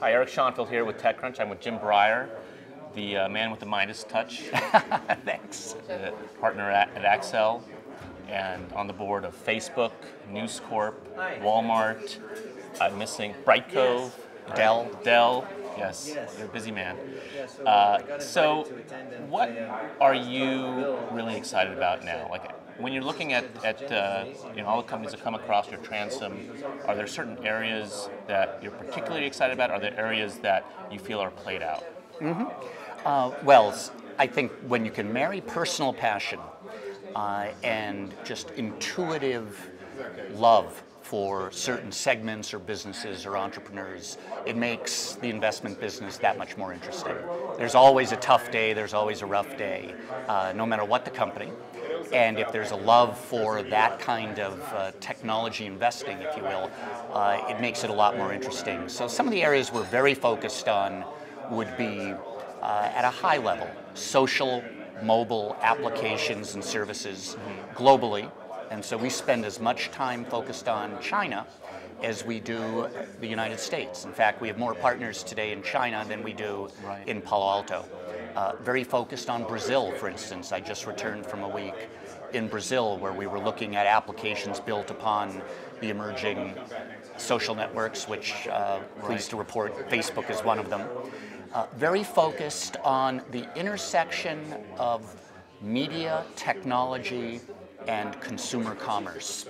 Hi, Erick Schonfeld here with TechCrunch. I'm with Jim Breyer, the uh, man with the Midas touch. Thanks. The partner at, at Accel and on the board of Facebook, News Corp, Walmart. I'm missing Brightcove, yes. Dell. Dell. Yes, yes, you're a busy man. Uh, so, what are you really excited about now? Like, when you're looking at, at uh, you know, all the companies that come across your transom, are there certain areas that you're particularly excited about? Are there areas that you feel are played out? Mm-hmm. Uh, well, I think when you can marry personal passion uh, and just intuitive love for certain segments or businesses or entrepreneurs, it makes the investment business that much more interesting. There's always a tough day, there's always a rough day, uh, no matter what the company. And if there's a love for that kind of uh, technology investing, if you will, uh, it makes it a lot more interesting. So some of the areas we're very focused on would be uh, at a high level, social, mobile applications and services globally, and so we spend as much time focused on China as we do the United States. In fact, we have more partners today in China than we do right. in Palo Alto. Uh, very focused on Brazil, for instance. I just returned from a week in Brazil where we were looking at applications built upon the emerging social networks, which, uh, pleased to report, Facebook is one of them. Uh, very focused on the intersection of media, technology, and consumer commerce.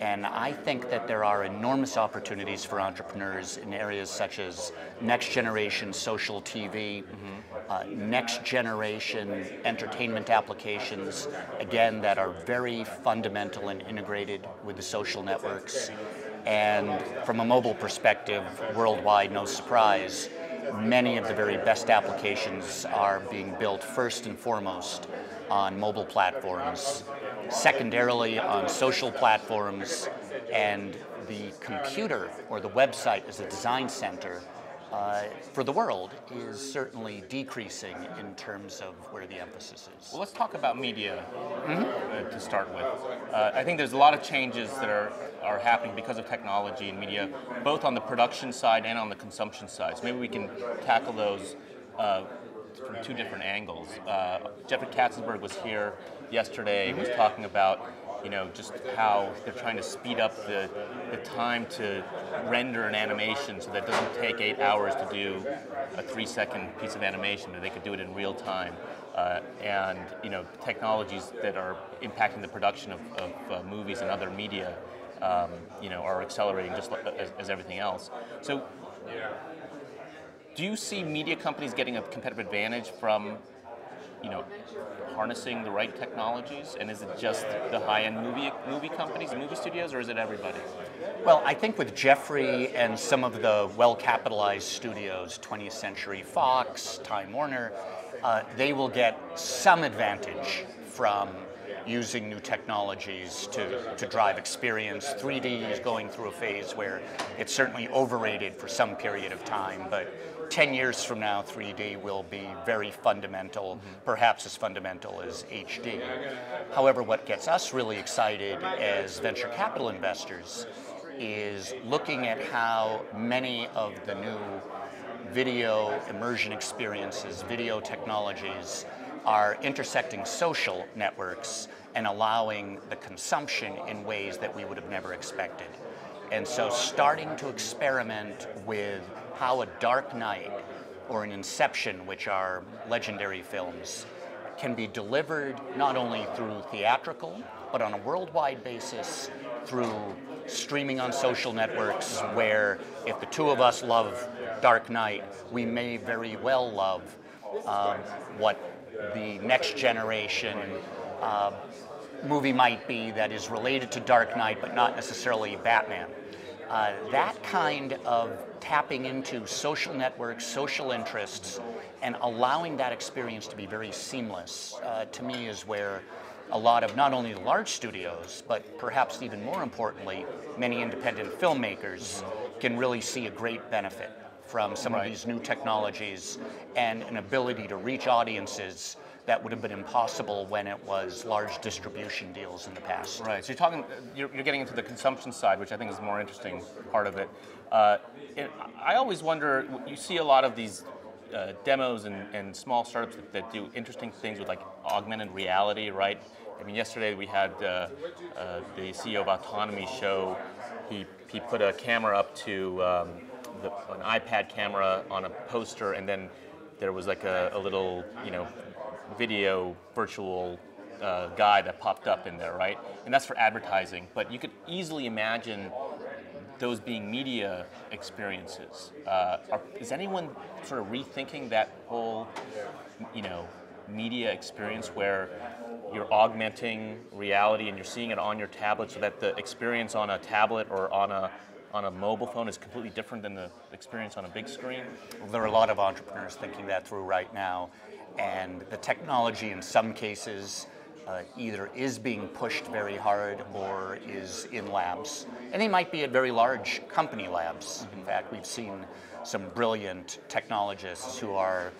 And I think that there are enormous opportunities for entrepreneurs in areas such as next generation social TV, mm-hmm. Uh, next generation entertainment applications, again, that are very fundamental and integrated with the social networks. And from a mobile perspective, worldwide, no surprise, many of the very best applications are being built first and foremost on mobile platforms, secondarily on social platforms, and the computer or the website as a design center uh, for the world is certainly decreasing in terms of where the emphasis is. Well, let's talk about media mm-hmm. uh, to start with. Uh, I think there's a lot of changes that are, are happening because of technology and media, both on the production side and on the consumption side. So maybe we can tackle those uh, from two different angles. Uh, Jeffrey Katzenberg was here yesterday, he was talking about you know, just how they're trying to speed up the, the time to render an animation so that it doesn't take eight hours to do a three second piece of animation, but they could do it in real time. Uh, and, you know, technologies that are impacting the production of, of uh, movies and other media, um, you know, are accelerating just as, as everything else. So, do you see media companies getting a competitive advantage from, you know, harnessing the right technologies? And is it just the high-end movie movie companies, movie studios, or is it everybody? Well, I think with Jeffrey and some of the well-capitalized studios, 20th Century Fox, Time Warner, uh, they will get some advantage from using new technologies to, to drive experience. 3D is going through a phase where it's certainly overrated for some period of time, but 10 years from now, 3D will be very fundamental, mm-hmm. perhaps as fundamental as HD. However, what gets us really excited as venture capital investors is looking at how many of the new video immersion experiences, video technologies, are intersecting social networks and allowing the consumption in ways that we would have never expected. And so starting to experiment with how a Dark Knight or an Inception, which are legendary films, can be delivered not only through theatrical, but on a worldwide basis through streaming on social networks where if the two of us love Dark Knight, we may very well love um, what the next generation uh, movie might be that is related to Dark Knight, but not necessarily Batman. Uh, that kind of tapping into social networks, social interests, and allowing that experience to be very seamless, uh, to me, is where a lot of not only large studios, but perhaps even more importantly, many independent filmmakers can really see a great benefit from some right. of these new technologies and an ability to reach audiences that would have been impossible when it was large distribution deals in the past. Right. So you're talking, you're, you're getting into the consumption side, which I think is the more interesting part of it. Uh, it I always wonder. You see a lot of these uh, demos and, and small startups that, that, do interesting things with like augmented reality, right? I mean, yesterday we had uh, uh the CEO of Autonomy show. He he put a camera up to um, the, an iPad camera on a poster, and then there was like a, a little, you know, video virtual uh, guy that popped up in there, right? And that's for advertising. But you could easily imagine those being media experiences. Uh, are, is anyone sort of rethinking that whole, you know, media experience where you're augmenting reality and you're seeing it on your tablet so that the experience on a tablet or on a on a mobile phone is completely different than the experience on a big screen? There are a lot of entrepreneurs thinking that through right now. And the technology, in some cases, uh, either is being pushed very hard or is in labs. And they might be at very large company labs. In fact, we've seen some brilliant technologists who are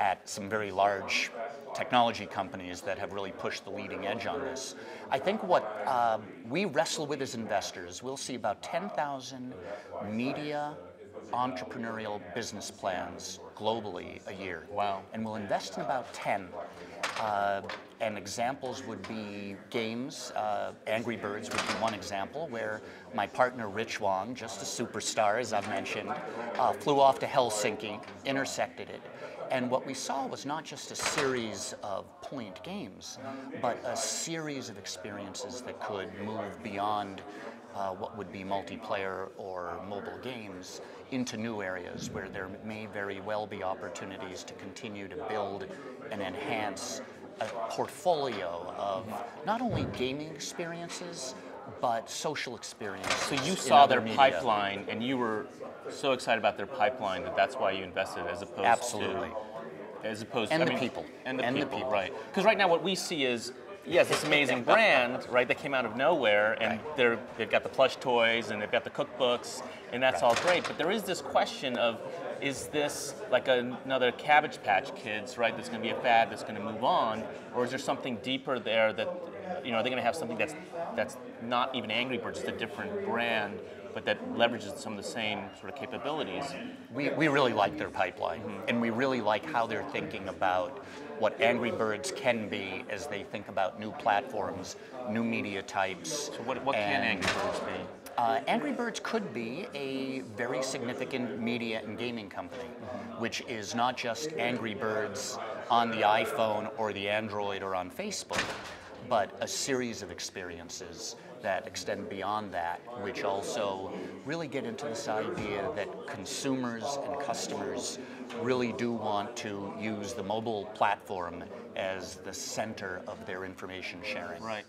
at some very large technology companies that have really pushed the leading edge on this. I think what uh, we wrestle with as investors, we'll see about 10,000 media entrepreneurial business plans globally a year. Wow. And we'll invest in about 10. Uh, and examples would be games. Uh, Angry Birds would be one example where my partner Rich Wong, just a superstar as I've mentioned, uh, flew off to Helsinki, intersected it. And what we saw was not just a series of point games, but a series of experiences that could move beyond uh, what would be multiplayer or mobile games into new areas where there may very well be opportunities to continue to build and enhance a portfolio of not only gaming experiences but social experience. So you saw their media. pipeline and you were so excited about their pipeline that that's why you invested as opposed Absolutely. to as opposed and to the I mean, people and the and people, the people. right? Because right now what we see is yes, this amazing brand, right, that came out of nowhere, and right. they're, they've got the plush toys and they've got the cookbooks, and that's right. all great. But there is this question of, is this like another Cabbage Patch Kids, right? That's going to be a fad that's going to move on, or is there something deeper there that, you know, are they going to have something that's that's not even Angry Birds, it's a different brand, but that leverages some of the same sort of capabilities? We, we really like their pipeline, mm-hmm. and we really like how they're thinking about what Angry Birds can be as they think about new platforms, new media types. So what, what can Angry Birds be? Uh, Angry Birds could be a very significant media and gaming company, mm-hmm. which is not just Angry Birds on the iPhone or the Android or on Facebook, but a series of experiences that extend beyond that, which also really get into this idea that consumers and customers really do want to use the mobile platform as the center of their information sharing. Right.